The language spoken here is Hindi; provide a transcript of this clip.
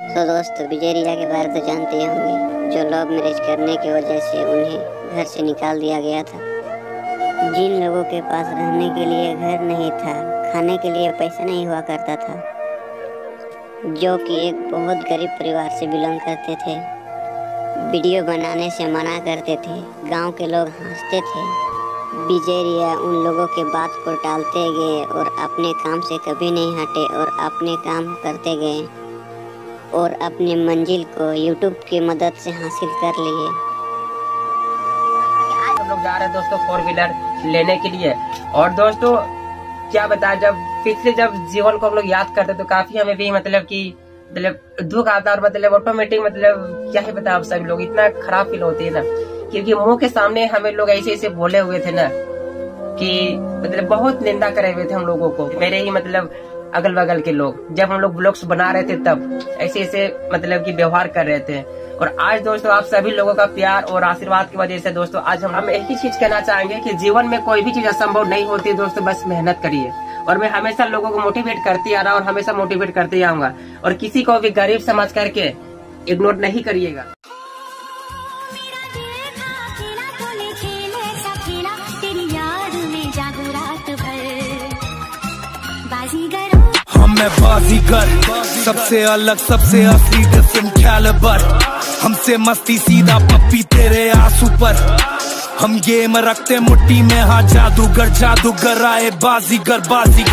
तो दोस्त विजय रिया के बारे तो जानते ही होंगे, जो लव मैरिज करने की वजह से उन्हें घर से निकाल दिया गया था। जिन लोगों के पास रहने के लिए घर नहीं था, खाने के लिए पैसा नहीं हुआ करता था, जो कि एक बहुत गरीब परिवार से बिलोंग करते थे, वीडियो बनाने से मना करते थे, गाँव के लोग हँसते थे विजय रिया उन लोगों के बात को टालते गए और अपने काम से कभी नहीं हटे और अपने काम करते गए। और अपनी मंजिल को यूट्यूब की मदद से हासिल कर लिए। हम लोग जा रहे हैं दोस्तों फोर व्हीलर लेने के लिए। और दोस्तों, क्या बताया जब पिछले जब जीवन को हम लोग याद करते तो काफ़ी हमें भी मतलब कि मतलब दुख आता और मतलब ऑटोमेटिक मतलब क्या ही आप सभी लोग इतना खराब फील होती है ना। क्योंकि मुँह के सामने हमें लोग ऐसे ऐसे बोले हुए थे ना, कि मतलब बहुत निंदा करे हुए थे हम लोगों को। मेरे ही मतलब अगल बगल के लोग। जब हम लोग ब्लॉग्स बना रहे थे तब ऐसे ऐसे मतलब कि व्यवहार कर रहे थे। और आज दोस्तों, आप सभी लोगों का प्यार और आशीर्वाद की वजह से दोस्तों, आज हम हम एक ही चीज़ कहना चाहेंगे कि जीवन में कोई भी चीज़ असंभव नहीं होती दोस्तों, बस मेहनत करिए। और मैं हमेशा लोगों को मोटिवेट करती आ रहा और हमेशा मोटिवेट करते आऊँगा। और किसी को भी गरीब समझ करके इग्नोर नहीं करिएगा। मैं बाजीगर सबसे अलग, सबसे असली डिफरेंट कैलिबर हमसे मस्ती सीधा पप्पी तेरे आँसू पर। हम गेम रखते मुट्टी में हाँ जादूगर जादूगर आए बाजीगर बाजीगर।